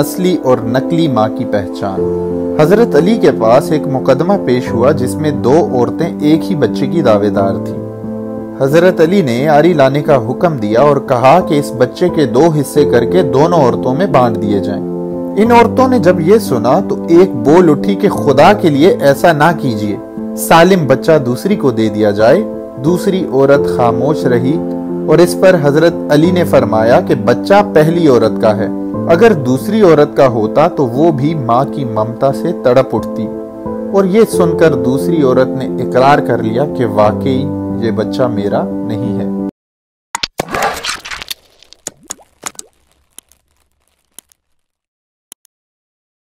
असली और नकली माँ की पहचान हज़रत अली के पास एक मुकदमा पेश हुआ जिसमें दो औरतें एक ही बच्चे की दावेदार थीं। हज़रत अली ने आरी लाने का हुक्म दिया और कहा कि इस बच्चे के दो हिस्से करके दोनों औरतों में बांट दिए जाएँ। इन औरतों ने जब ये सुना तो एक बोल उठी कि खुदा के लिए ऐसा ना कीजिए सालिम बच्चा दूसरी को दे दिया जाए दूसरी औरत खामोश रही और इस पर हज़रत अली ने फरमाया कि बच्चा पहली औरत का है अगर दूसरी औरत का होता तो वो भी माँ की ममता से तड़प उठती। और ये सुनकर दूसरी औरत ने इकरार कर लिया कि वाकई ये बच्चा मेरा नहीं है।